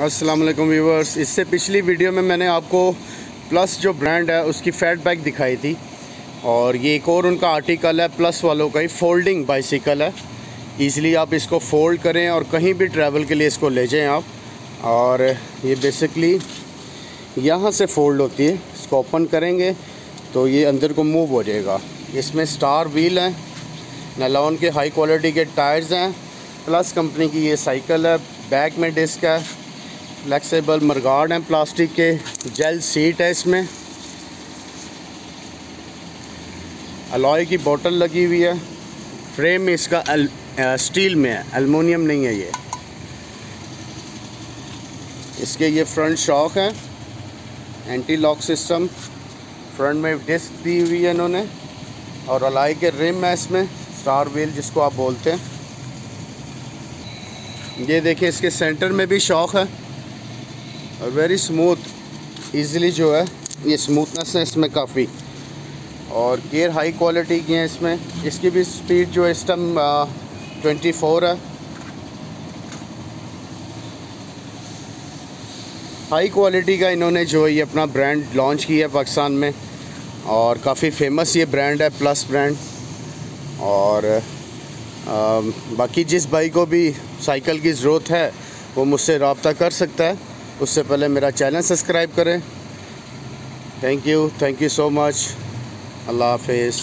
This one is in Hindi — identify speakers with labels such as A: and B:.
A: अस्सलाम वालेकुम व्यूवर्स इससे पिछली वीडियो में मैंने आपको प्लस जो ब्रांड है, उसकी फैट बैग दिखाई थी। और ये एक और उनका आर्टिकल है प्लस वालों का ही फोल्डिंग बाइसिकल है। ईज़िली आप इसको फोल्ड करें और कहीं भी ट्रैवल के लिए इसको ले जाएँ आप। और ये बेसिकली यहाँ से फोल्ड होती है। इसको ओपन करेंगे तो ये अंदर को मूव हो जाएगा। इसमें स्टार व्हील हैं नलॉन के हाई क्वालिटी के टायर्स हैं। प्लस कंपनी की ये साइकिल है बैक में डिस्क है। फ्लेक्सिबल मरगाड हैं प्लास्टिक के जेल सीट है इसमें। अलॉय की बोतल लगी हुई है। फ्रेम में इसका अल, आ, स्टील में है एलुमिनियम नहीं है ये। इसके ये फ्रंट शॉक है एंटी लॉक सिस्टम। फ्रंट में डिस्क दी हुई है इन्होंने। और अलाई के रिम है इसमें स्टार व्हील जिसको आप बोलते हैं। ये देखिए इसके सेंटर में भी शॉक है। और वेरी स्मूथ इजीली जो है ये स्मूथनेस है इसमें काफ़ी। और गेयर हाई क्वालिटी की हैं इसमें। इसकी भी स्पीड जो है इस टाइम ट्वेंटी फोर है। हाई क्वालिटी का इन्होंने जो है ये अपना ब्रांड लॉन्च किया है पाकिस्तान में। और काफ़ी फ़ेमस ये ब्रांड है प्लस ब्रांड और आ, बाकी जिस भाई को भी साइकिल की ज़रूरत है वो मुझसे रबता कर सकता है। उससे पहले मेरा चैनल सब्सक्राइब करें। Thank you thank you so much अल्लाह हाफिज़।